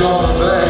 your face.